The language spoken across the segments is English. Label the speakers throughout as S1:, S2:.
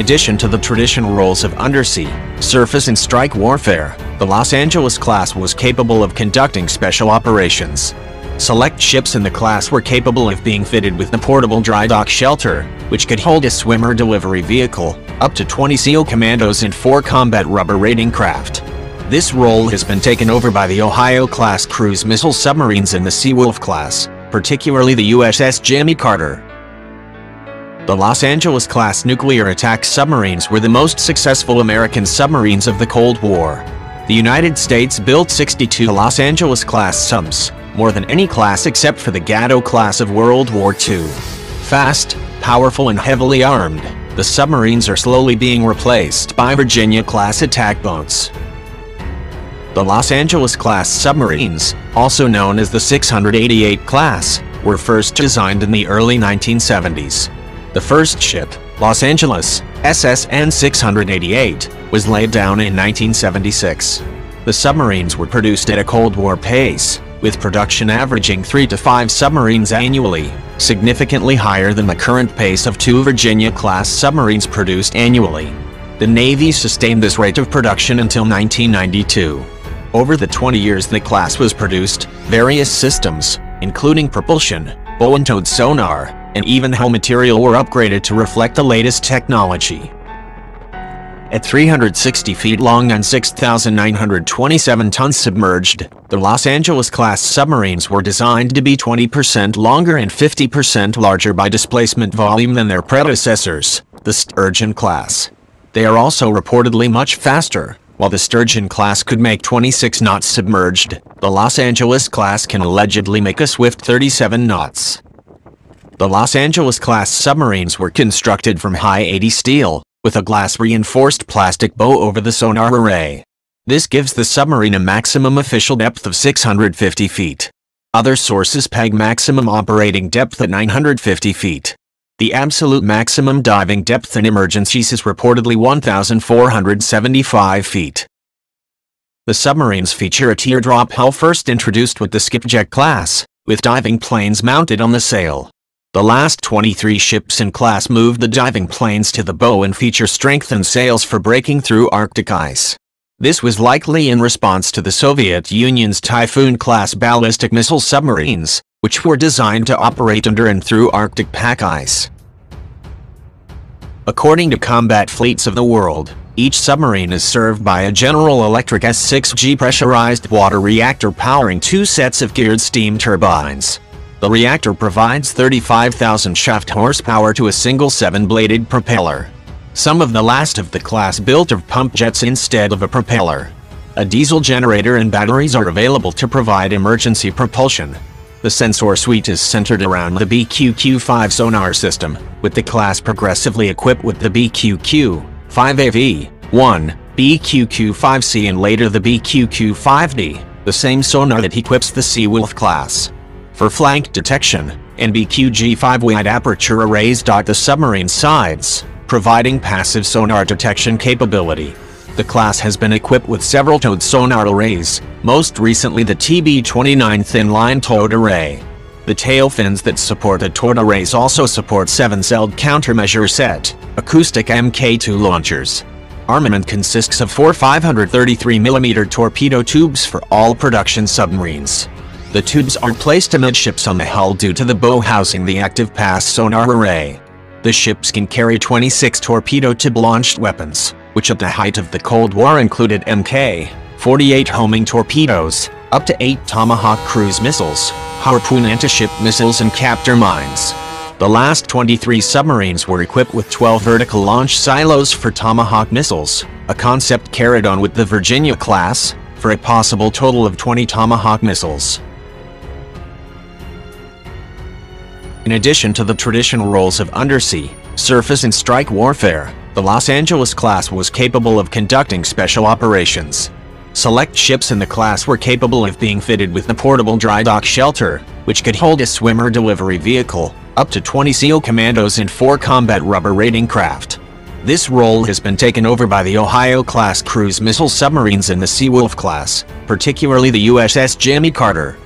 S1: In addition to the traditional roles of undersea, surface and strike warfare, the Los Angeles class was capable of conducting special operations. Select ships in the class were capable of being fitted with a portable dry dock shelter, which could hold a swimmer delivery vehicle, up to 20 SEAL commandos and 4 combat rubber raiding craft. This role has been taken over by the Ohio-class cruise missile submarines in the Seawolf class, particularly the USS Jimmy Carter. The Los Angeles-class nuclear attack submarines were the most successful American submarines of the Cold War. The United States built 62 Los Angeles-class subs, more than any class except for the Gato class of World War II. Fast, powerful and heavily armed, the submarines are slowly being replaced by Virginia-class attack boats. The Los Angeles-class submarines, also known as the 688 class, were first designed in the early 1970s. The first ship, Los Angeles, SSN 688, was laid down in 1976. The submarines were produced at a Cold War pace, with production averaging 3 to 5 submarines annually, significantly higher than the current pace of two Virginia-class submarines produced annually. The Navy sustained this rate of production until 1992. Over the 20 years the class was produced, various systems, including propulsion, bow and towed sonar, and even hull material were upgraded to reflect the latest technology. At 360 feet long and 6,927 tons submerged, the Los Angeles-class submarines were designed to be 20% longer and 50% larger by displacement volume than their predecessors, the Sturgeon class. They are also reportedly much faster, while the Sturgeon class could make 26 knots submerged, the Los Angeles class can allegedly make a swift 37 knots. The Los Angeles class submarines were constructed from HY-80 steel, with a glass-reinforced plastic bow over the sonar array. This gives the submarine a maximum official depth of 650 feet. Other sources peg maximum operating depth at 950 feet. The absolute maximum diving depth in emergencies is reportedly 1,475 feet. The submarines feature a teardrop hull first introduced with the Skipjack class, with diving planes mounted on the sail. The last 23 ships in class moved the diving planes to the bow and feature strengthened sails for breaking through Arctic ice. This was likely in response to the Soviet Union's Typhoon-class ballistic missile submarines, which were designed to operate under and through Arctic pack ice. According to combat fleets of the world, each submarine is served by a General Electric S6G pressurized water reactor powering two sets of geared steam turbines. The reactor provides 35,000 shaft horsepower to a single seven-bladed propeller. Some of the last of the class built of pump jets instead of a propeller. A diesel generator and batteries are available to provide emergency propulsion. The sensor suite is centered around the BQQ-5 sonar system, with the class progressively equipped with the BQQ-5AV, 1, BQQ-5C and later the BQQ-5D, the same sonar that equips the Seawolf class. For flank detection, NBQG-5 wide aperture arrays dot the submarine sides, providing passive sonar detection capability. The class has been equipped with several towed sonar arrays, most recently the TB-29 thin-line towed array. The tail fins that support the towed arrays also support 7-celled countermeasure set, acoustic Mk2 launchers. Armament consists of four 533mm torpedo tubes for all production submarines. The tubes are placed amidships on the hull due to the bow housing the active pass sonar array. The ships can carry 26 torpedo-tube launched weapons which at the height of the Cold War included Mk-48 homing torpedoes, up to 8 Tomahawk cruise missiles, Harpoon anti-ship missiles and Captor mines. The last 23 submarines were equipped with 12 vertical launch silos for Tomahawk missiles, a concept carried on with the Virginia class, for a possible total of 20 Tomahawk missiles. In addition to the traditional roles of undersea, surface and strike warfare, the Los Angeles class was capable of conducting special operations. Select ships in the class were capable of being fitted with a portable dry dock shelter, which could hold a swimmer delivery vehicle, up to 20 SEAL commandos and 4 combat rubber raiding craft. This role has been taken over by the Ohio-class cruise missile submarines in the Seawolf class, particularly the USS Jimmy Carter.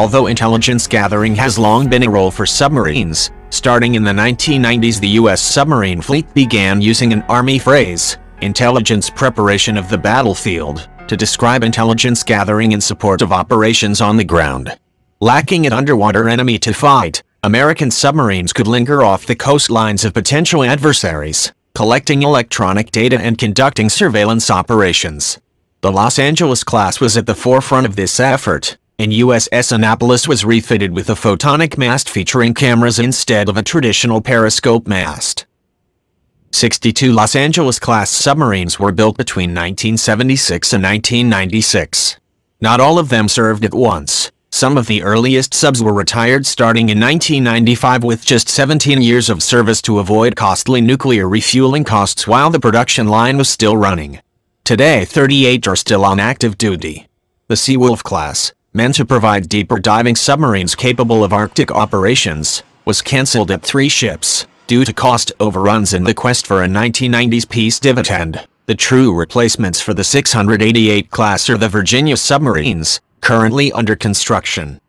S1: Although intelligence gathering has long been a role for submarines, Starting in the 1990s, the U.S. submarine fleet began using an Army phrase, intelligence preparation of the battlefield, to describe intelligence gathering in support of operations on the ground. Lacking an underwater enemy to fight, American submarines could linger off the coastlines of potential adversaries, collecting electronic data and conducting surveillance operations. The Los Angeles class was at the forefront of this effort, and USS Annapolis was refitted with a photonic mast featuring cameras instead of a traditional periscope mast. 62 Los Angeles-class submarines were built between 1976 and 1996. Not all of them served at once. Some of the earliest subs were retired starting in 1995 with just 17 years of service to avoid costly nuclear refueling costs while the production line was still running. Today 38 are still on active duty. The Seawolf class, meant to provide deeper diving submarines capable of Arctic operations, was cancelled at three ships due to cost overruns in the quest for a 1990s peace dividend. The true replacements for the 688 class are the Virginia submarines, currently under construction.